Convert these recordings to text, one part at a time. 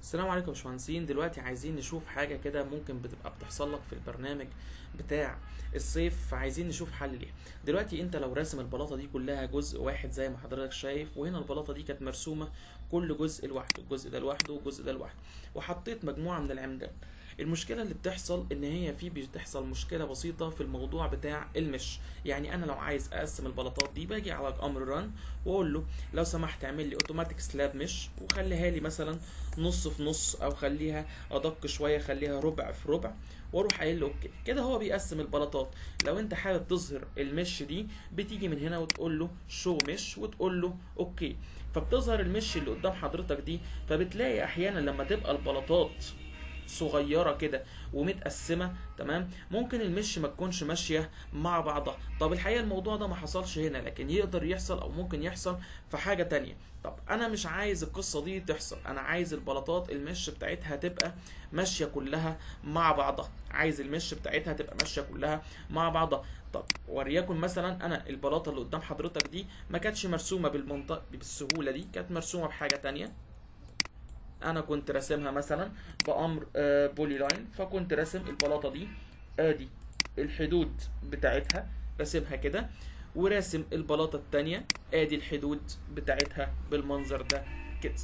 السلام عليكم يا باشمهندسين. دلوقتي عايزين نشوف حاجة كده ممكن بتبقى بتحصل لك في البرنامج بتاع الصيف فعايزين نشوف حل ليها. دلوقتي انت لو راسم البلاطة دي كلها جزء واحد زي ما حضرتك شايف وهنا البلاطة دي كانت مرسومة كل جزء لوحده الجزء ده لوحده والجزء ده لوحده وحطيت مجموعة من العمدان. المشكلة اللي بتحصل إن هي في بتحصل مشكلة بسيطة في الموضوع بتاع المش. يعني أنا لو عايز أقسم البلاطات دي باجي على أمر ران وأقول له لو سمحت اعمل لي automatic slab mesh وخليها لي مثلا نص في نص أو خليها أدق شوية خليها ربع في ربع وأروح قايل له okay. كده هو بيقسم البلاطات. لو أنت حابب تظهر ال mesh دي بتيجي من هنا وتقول له show mesh وتقول له okay. فبتظهر ال mesh اللي قدام حضرتك دي فبتلاقي أحيانا لما تبقى البلاطات صغيرة كده ومتقسمة تمام؟ ممكن ال mesh ما تكونش ماشية مع بعضها. طب الحقيقة الموضوع ده ما حصلش هنا لكن يقدر يحصل أو ممكن يحصل في حاجة تانية. طب أنا مش عايز القصة دي تحصل. أنا عايز البلاطات المش بتاعتها تبقى ماشية كلها مع بعضها. عايز المش بتاعتها تبقى ماشية كلها مع بعضها. طب وليكن مثلا أنا البلاطة اللي قدام حضرتك دي ما كانتش مرسومة بالمنطق بالسهولة دي كانت مرسومة بحاجة تانية. أنا كنت راسمها مثلا بأمر آه، بولي لاين فكنت راسم البلاطة دي آدي الحدود بتاعتها راسمها كده وراسم البلاطة التانية آدي الحدود بتاعتها بالمنظر ده كده.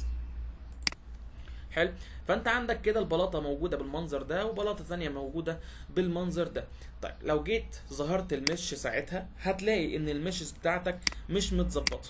حلو؟ فأنت عندك كده البلاطة موجودة بالمنظر ده وبلاطة ثانية موجودة بالمنظر ده. طيب لو جيت ظهرت المش ساعتها هتلاقي إن المشز بتاعتك مش متظبطة.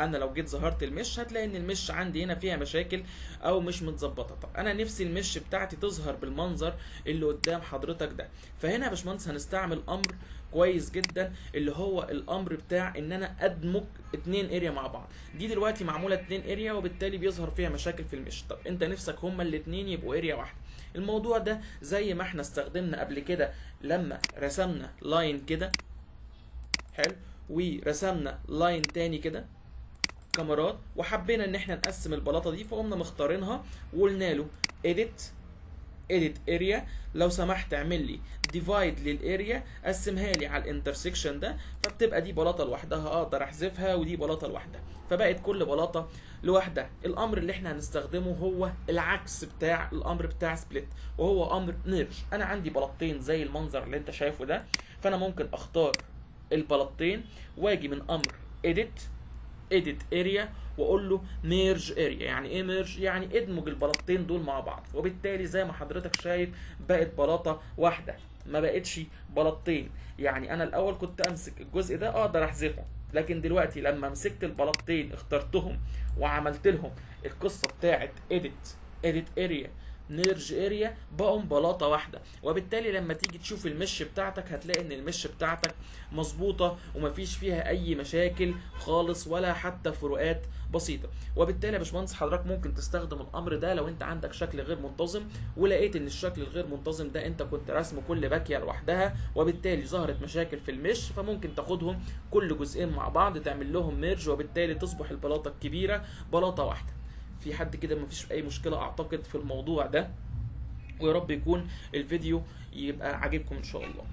أنا لو جيت ظهرت المش هتلاقي إن المش عندي هنا فيها مشاكل أو مش متظبطة. طب أنا نفسي المش بتاعتي تظهر بالمنظر اللي قدام حضرتك ده. فهنا يا باشمهندس هنستعمل أمر كويس جدا اللي هو الأمر بتاع إن أنا أدمج اتنين area مع بعض. دي دلوقتي معمولة اتنين area وبالتالي بيظهر فيها مشاكل في ال mesh. طب أنت نفسك هما الاتنين يبقوا area واحدة. الموضوع ده زي ما إحنا استخدمنا قبل كده لما رسمنا line كده حلو ورسمنا line تاني كده. كاميرات وحبينا إن إحنا نقسم البلاطة دي فقمنا مختارينها وقلنا له edit edit area. لو سمحت اعمل لي divide لل area قسمها لي على ال intersection ده فبتبقى دي بلاطة لوحدها أقدر أحذفها ودي بلاطة لوحدها. فبقت كل بلاطة لوحدها. الأمر اللي إحنا هنستخدمه هو العكس بتاع الأمر بتاع split وهو أمر نيرج أنا عندي بلاطتين زي المنظر اللي أنت شايفه ده فأنا ممكن أختار البلاطتين وآجي من أمر edit edit area وأقول له merge area يعني إيه merge يعني ادمج البلاطتين دول مع بعض. وبالتالي زي ما حضرتك شايف بقت بلاطة واحدة. ما بقتش بلاطتين. يعني أنا الأول كنت أمسك الجزء ده أقدر احذفه لكن دلوقتي لما مسكت البلاطتين اخترتهم وعملت لهم القصة بتاعت edit edit area merge area بقوا بلاطه واحدة. وبالتالي لما تيجي تشوف ال mesh بتاعتك هتلاقي إن ال mesh بتاعتك مظبوطة ومفيش فيها أي مشاكل خالص ولا حتى فروقات بسيطة. وبالتالي يا باشمهندس حضرتك ممكن تستخدم الأمر ده لو أنت عندك شكل غير منتظم ولقيت إن الشكل الغير منتظم ده أنت كنت راسمه كل باكية لوحدها وبالتالي ظهرت مشاكل في المش فممكن تاخدهم كل جزئين مع بعض تعمل لهم ميرج وبالتالي تصبح البلاطة الكبيرة بلاطة واحدة. في حد كده مفيش أي مشكلة أعتقد في الموضوع ده ويا رب يكون الفيديو يبقى عاجبكم إن شاء الله.